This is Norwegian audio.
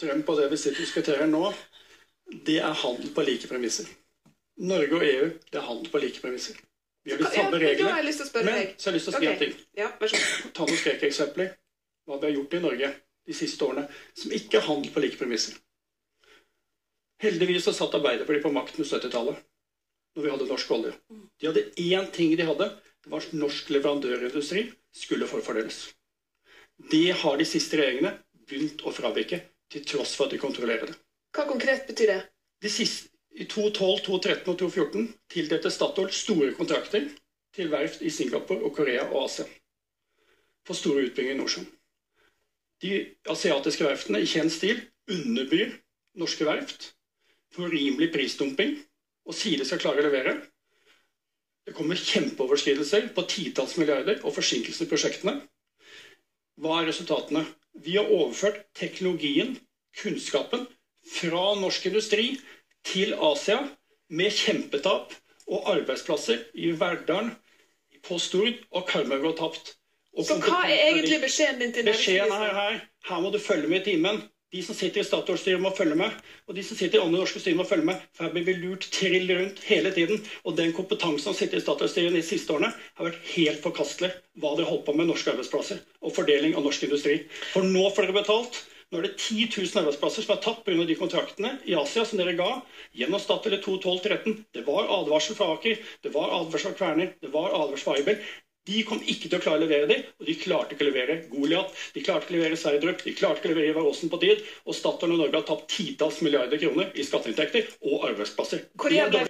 Trump og det vi diskuterer nå, det er handel på like premisser. Norge og EU, det er handel på like premisser. Vi har de samme ja, har reglene. jeg lyst til å spørre Men deg. så har jeg lyst til å si Ok. en ting. Ja. Ta noen skrekkeksempler. Hva vi har gjort i Norge de siste årene som ikke er handel på like premisser. Heldigvis så satt Arbeiderpartiet på makt med 70-tallet, når vi hadde norsk olje. De hadde én ting de hadde. Det var norsk leverandørindustri skulle forfordeles. Det har de siste regjeringene begynt å fravike, til tross for at de kontrollerer det. Hva konkret betyr det? De siste, I 2012, 2013 og 2014 tildelte Statoil store kontrakter til verft i Singapore og Korea og Asia for store utbygginger i Nordsjøen. De asiatiske verftene i kjent stil underbyr norske verft for rimelig prisdumping og sier de skal klare å levere. Det kommer kjempeoverskridelser på titalls milliarder og forsinkelser i prosjektene. Hva er resultatene? Vi har overført teknologien, kunnskapen, fra norsk industri til Asia med kjempetap og arbeidsplasser i Verdalen, på Stord og Karmøy går tapt. Og Så hva er egentlig beskjeden din til Beskjeden er her, her må du følge med i timen. De som sitter i Statoil-styret må følge med, og de som sitter i andre norske styrer må følge med. For her blir vi lurt trill rundt hele tiden. Og den kompetansen som sitter i Statoil-styret de siste årene, har vært helt forkastelig. Hva dere holdt på med norske arbeidsplasser og fordeling av norsk industri. For nå får dere betalt. Nå er det 10 000 arbeidsplasser som er tatt pga. de kontraktene i Asia som dere ga gjennom Statoil i 2012-2013. Det var advarsel fra Aker, det var advarsel fra Kværner, det var advarsel fra Aibel. De kom ikke til å klare å levere dem, og de klarte ikke å levere Goliat. De klarte ikke å levere Sverdrup, de klarte ikke å levere Ivar Aasen på tid. Og Statoil og Norge har tapt titalls milliarder kroner i skatteinntekter og arbeidsplasser. Hvor er det?